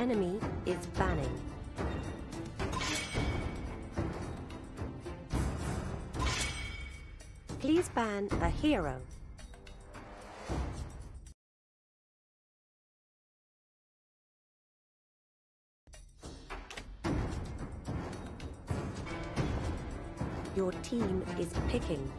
enemy is banning. Please ban a hero. Your team is picking.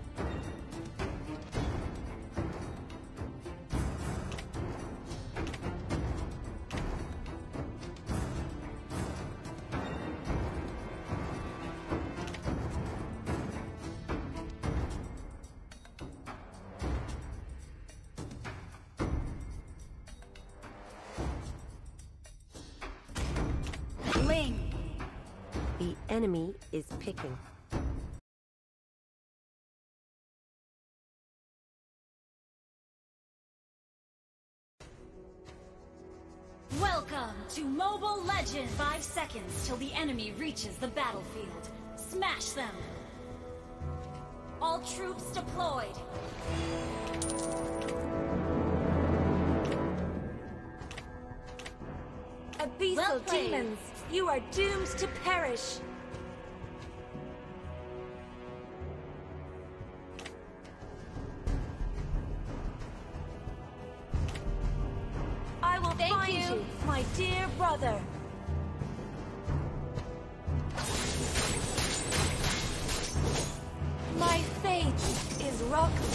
Enemy is picking. Welcome to Mobile Legend! Five seconds till the enemy reaches the battlefield. Smash them! All troops deployed! Abyssal Well played. demons, you are doomed to perish.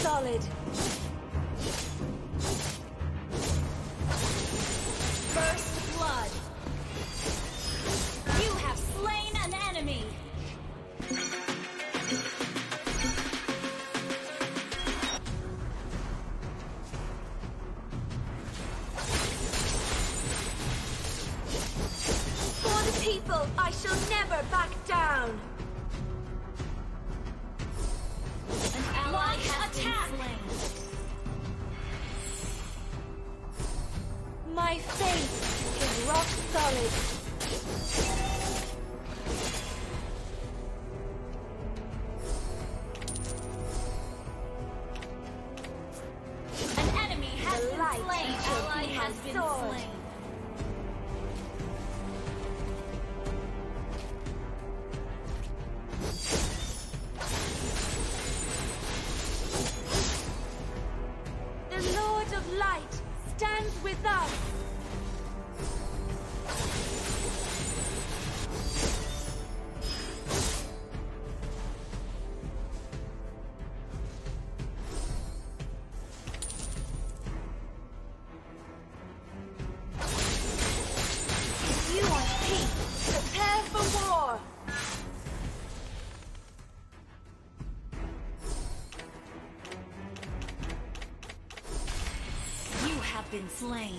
Solid. With. Have been slain.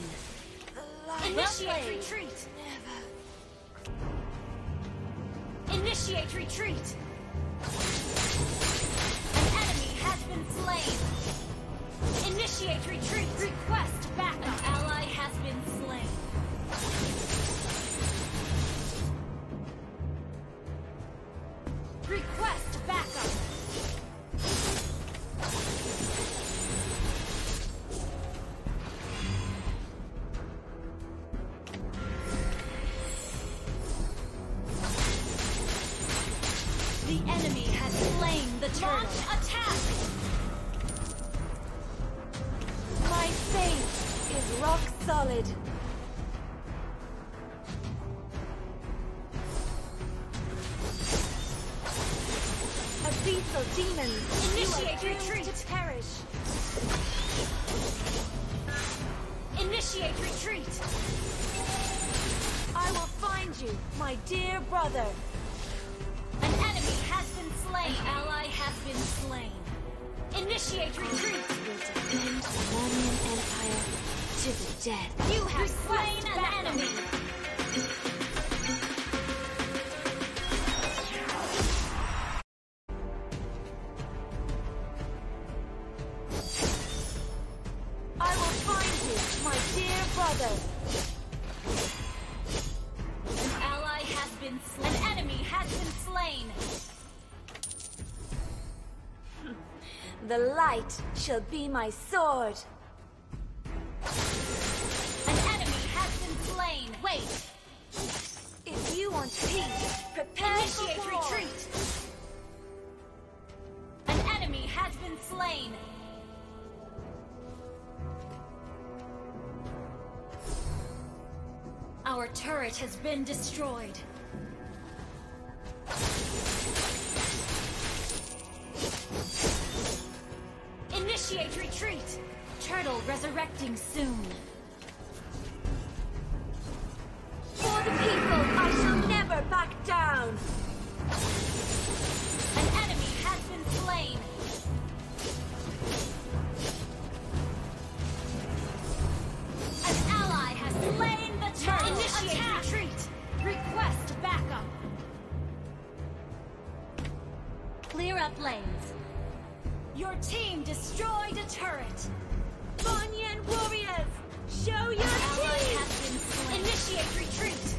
Initiate retreat. Initiate retreat. An enemy has been slain. Initiate retreat. Request backup. An ally has been slain. You, my dear brother. An enemy has been slain. An ally has been slain. Initiate retreat! Will defend the Empire to the death. You have slain an enemy! Been slain. An enemy has been slain! The light shall be my sword. An enemy has been slain! Wait! If you want peace, prepare Initiate for war. retreat! An enemy has been slain! Our turret has been destroyed. Retreat! Turtle resurrecting soon. Your team destroyed a turret. Moniyan warriors, show your teeth. has been slain. Initiate retreat.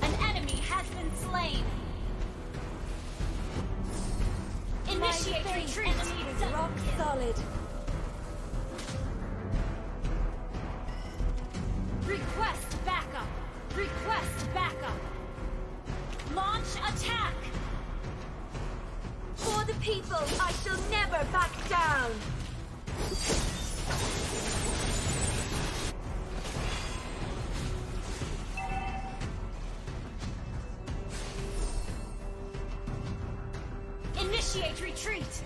An enemy has been slain. Initiate retreat. is rock solid. Request backup! Request backup! Launch attack! For the people, I shall never back down. Initiate retreat!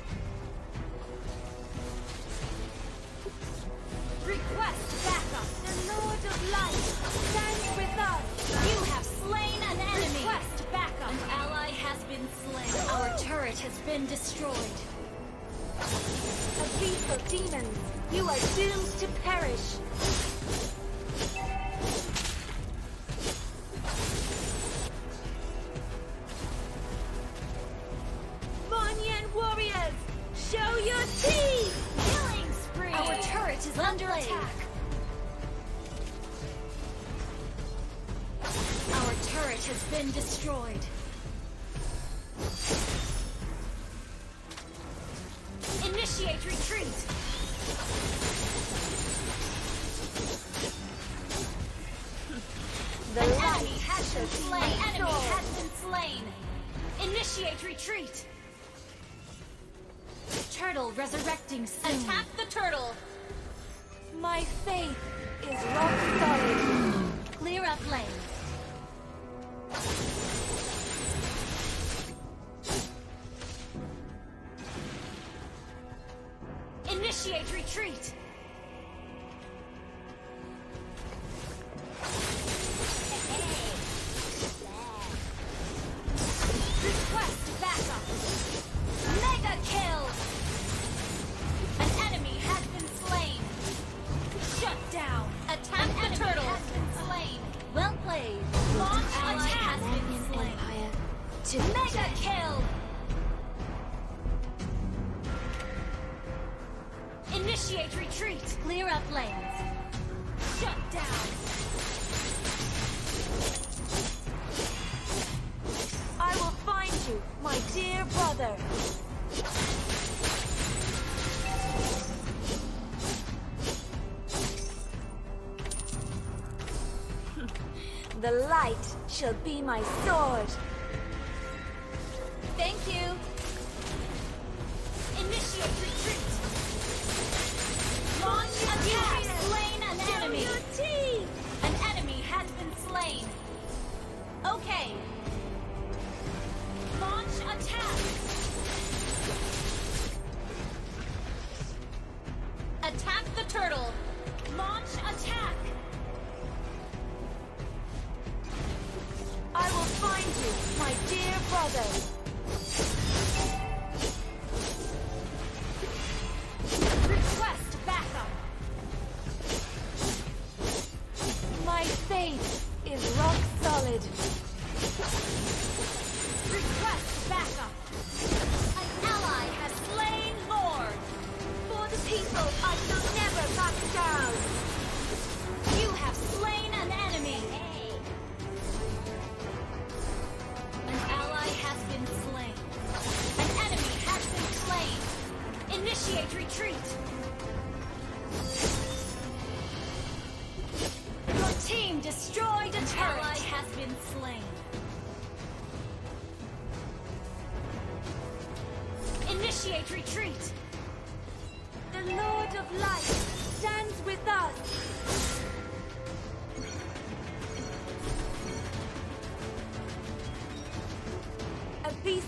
The An enemy has been slain! my Enemy has been slain! Initiate retreat! Turtle resurrecting soon. Attack the turtle! My faith is rock solid. Clear up lanes. My dear brother. The light shall be my sword.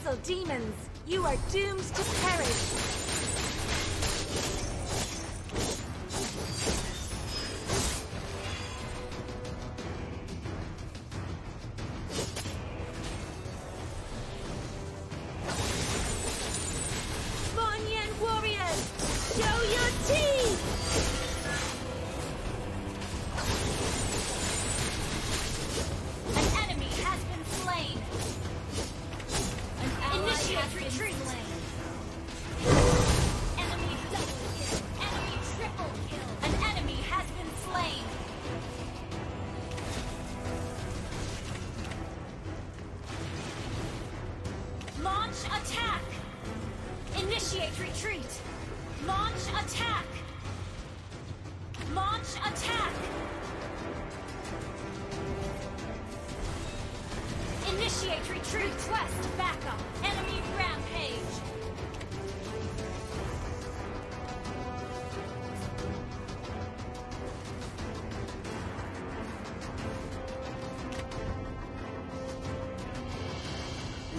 Abyssal demons, you are doomed to perish. Initiate retreat! Request backup! Enemy rampage!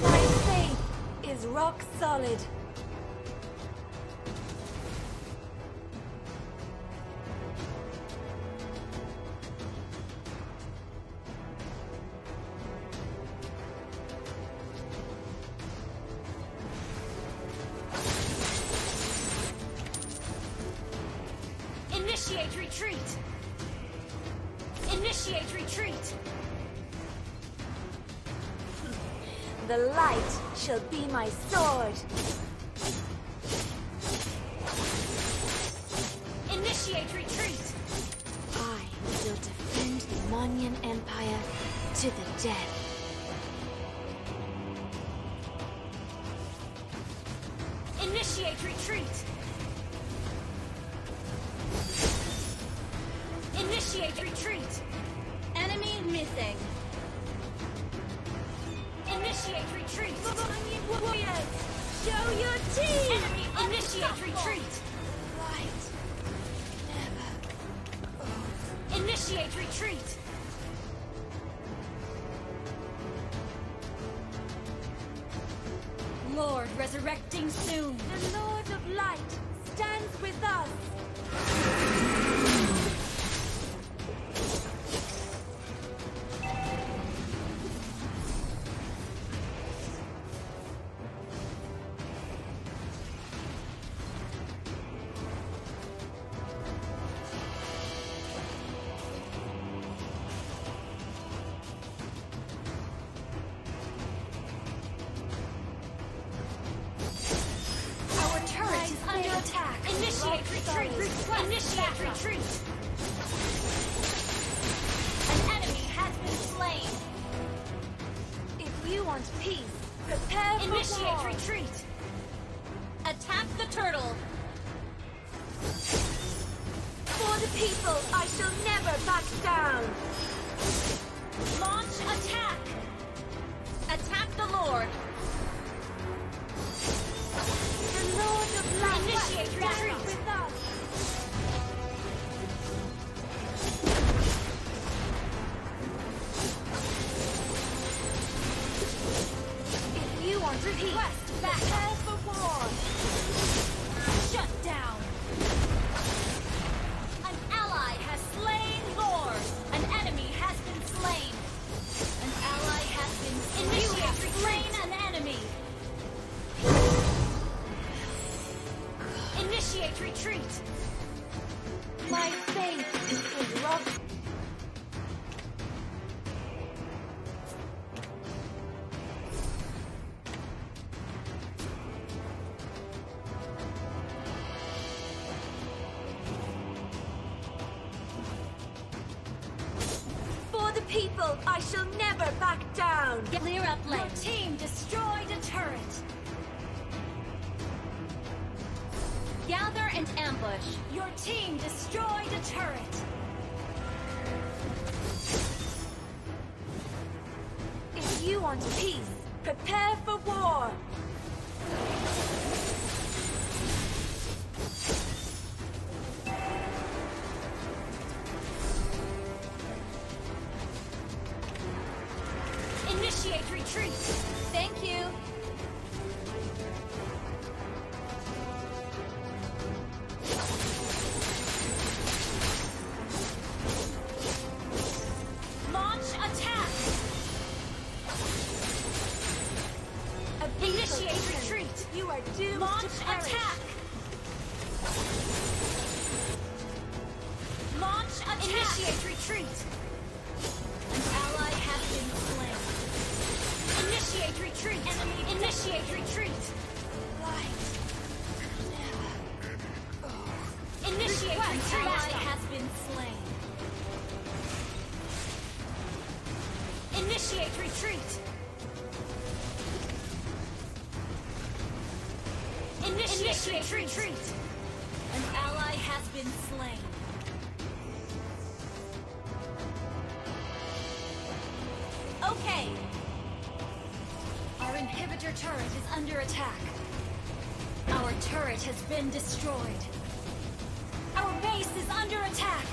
My faith is rock solid. Retreat! Initiate retreat! The light shall be my sword. Initiate retreat! I will defend the Moniyan Empire to the death. Initiate retreat! Initiate retreat! Enemy missing! Initiate retreat! Warriors, show your teeth! Enemy initiate retreat! Never Initiate retreat! Retreat! An enemy has been slain! If you want peace, prepare for Initiate retreat! Attack the turtle! For the people, I shall never back down. Launch! Attack people, I shall never back down. Clear up lane. Your team destroyed a turret. Gather and ambush. Your team destroyed a turret. If you want peace, prepare for war. Initiate retreat. An ally has been slain. Initiate retreat. Enemy. Initiate retreat. Light. Initiate retreat. Ally has been slain. Initiate retreat. Initiate, retreat. An ally has been slain. Okay. Our inhibitor turret is under attack. Our turret has been destroyed. Our base is under attack.